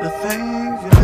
the things.